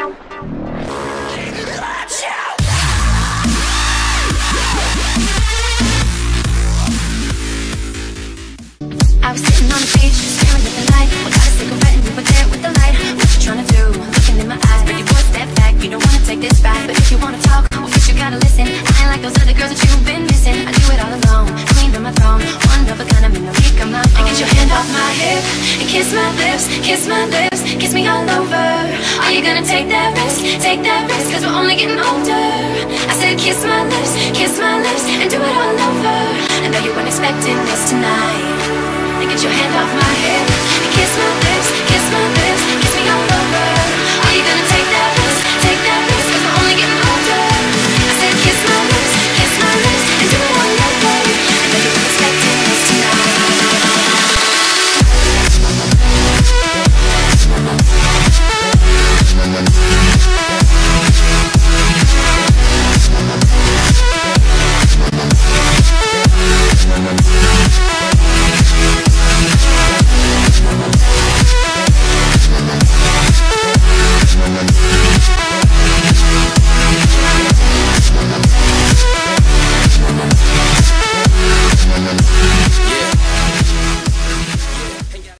I was sitting on the beach, staring at the night. I got a cigarette and you were there with the light. What you trying to do? Looking in my eyes, but you boy step back. You don't wanna take this back, but if you wanna talk, well, first you gotta listen. I ain't like those other girls that you've been missing. I do it all alone, queen of my throne, one of a kind. I'm in the league of my own. Get your hand off my hip and kiss my lips, kiss my lips, kiss me all over. You gonna take that risk? Take that risk, cause we're only getting older. I said kiss my lips, kiss my lips, and do it all over. I know you weren't expecting this tonight.